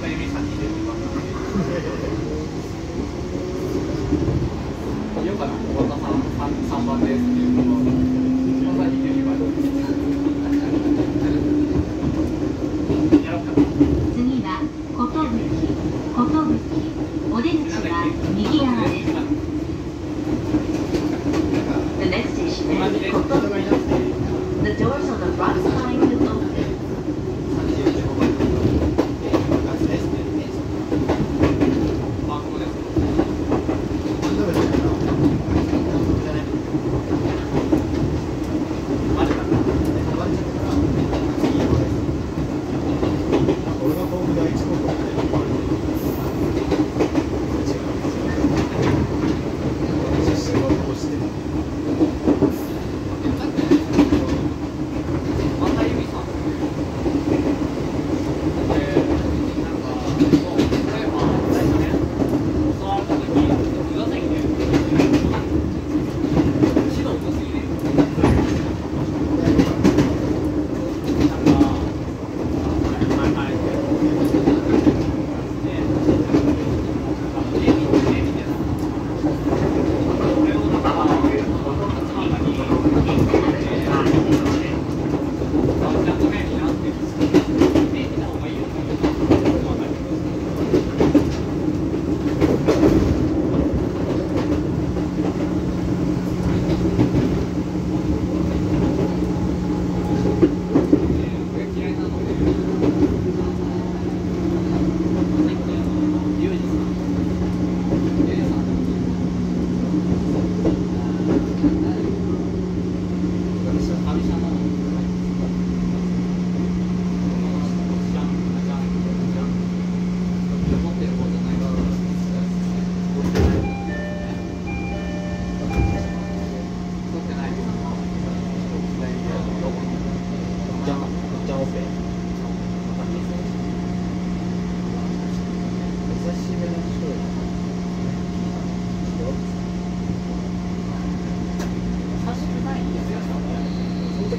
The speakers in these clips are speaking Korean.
Baby,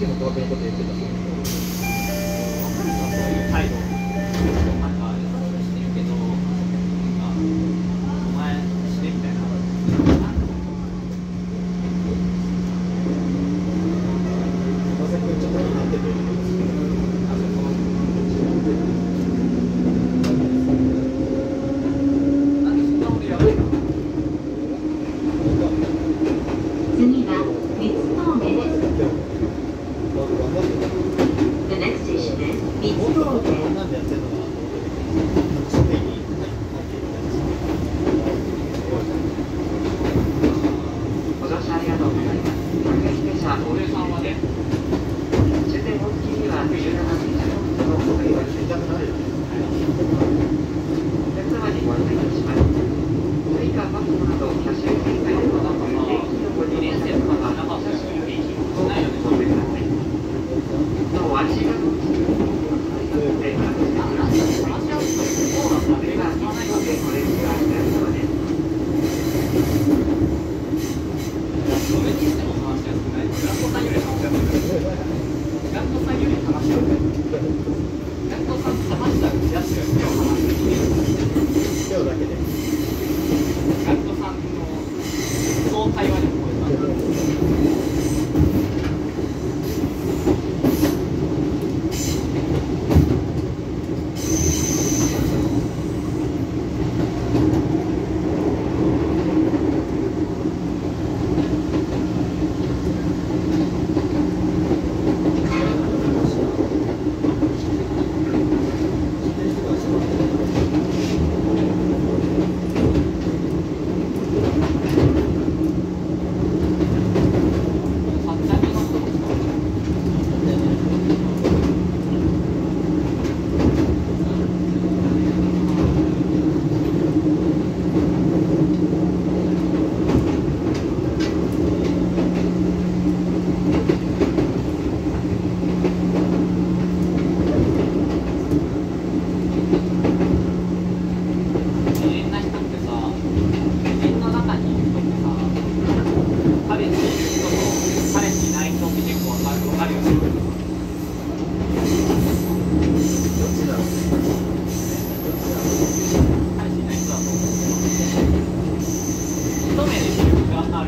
時もドアのこと言ってた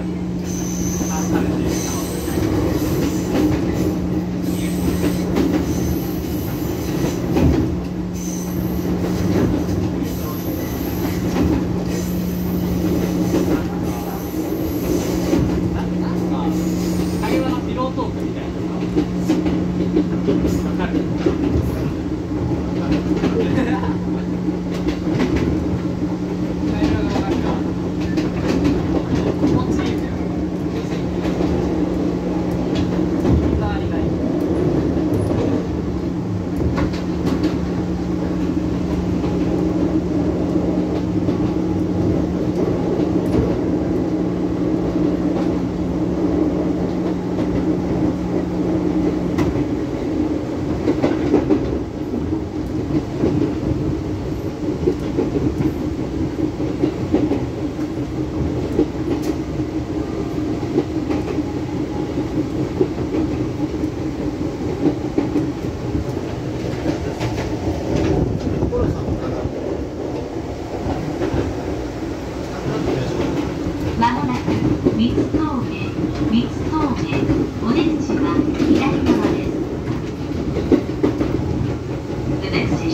time.